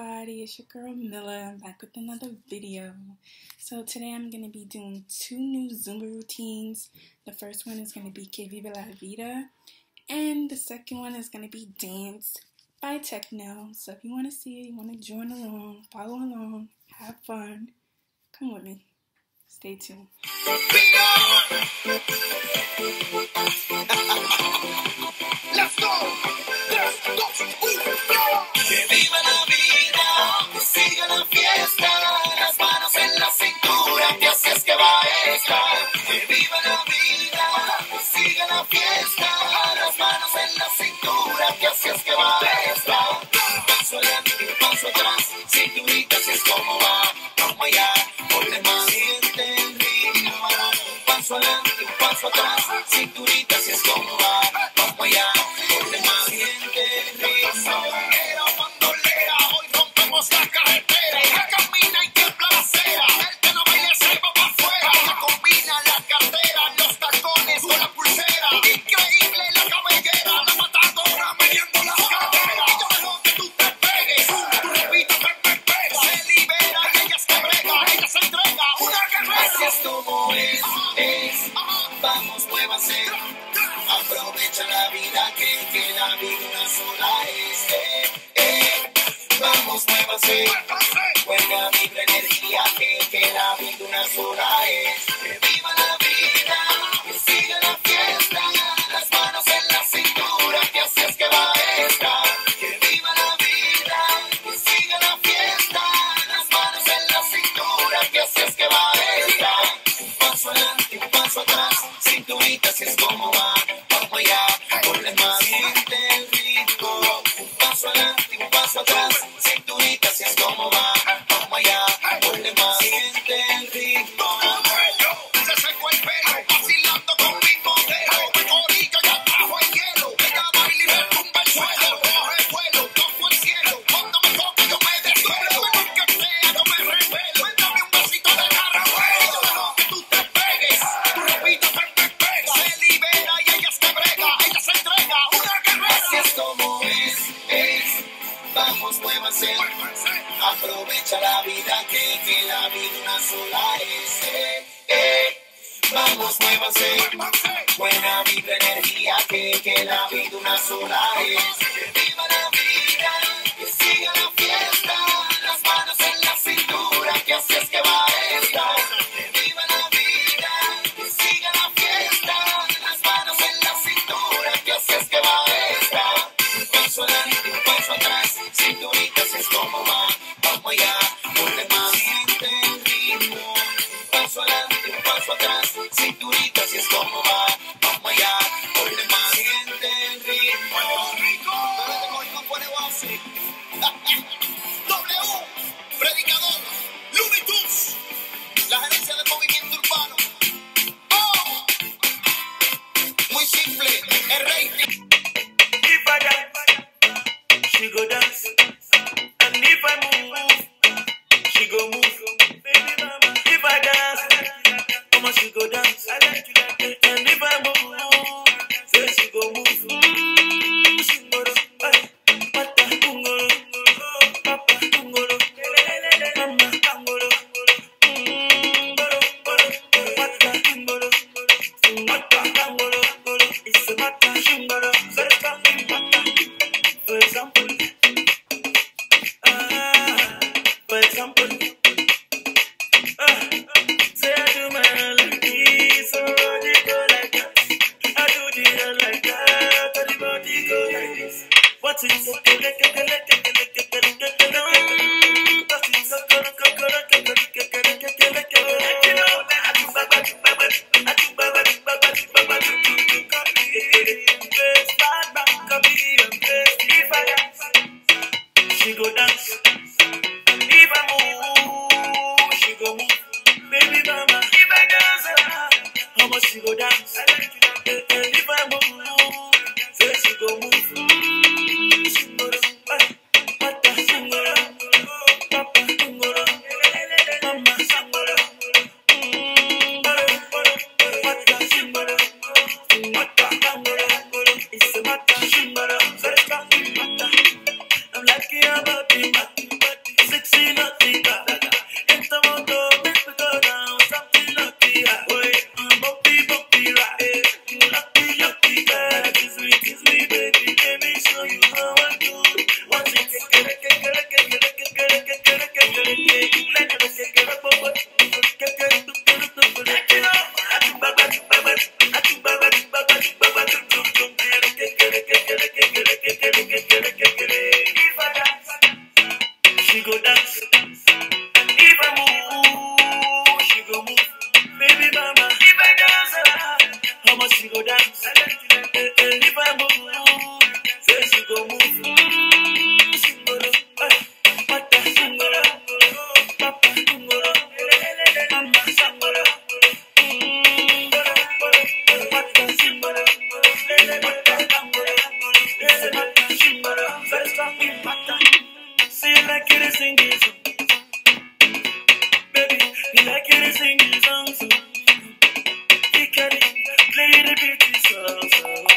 everybody, it's your girl Mila. I'm back with another video. So today I'm going to be doing two new Zumba routines. The first one is going to be Que Vive La Vida. And the second one is going to be Dance by Techno. So if you want to see it, you want to join along, follow along, have fun, come with me. Stay tuned. paso adelante, paso atrás, cinturita si es como va. pase. Juega libre energía que queda viendo una sola es. Que viva la vida, que siga la fiesta. Las manos en la cintura, que así que va esta. Que viva la vida, que siga la fiesta. Las manos en la cintura, que así que va esta. Un paso adelante, un paso atrás. Cinturita, si es como va. Vamos allá, ponle más. Aprovecha la vida que, que la vida una sola es. Eh, eh. Vamos, muévanse. Buena vibra, energía que, que la vida una sola es. Eh. company. Say I do my melody, so body go like that. I do the like that, but the body go like this. What's it? Lady Bitty, so, so.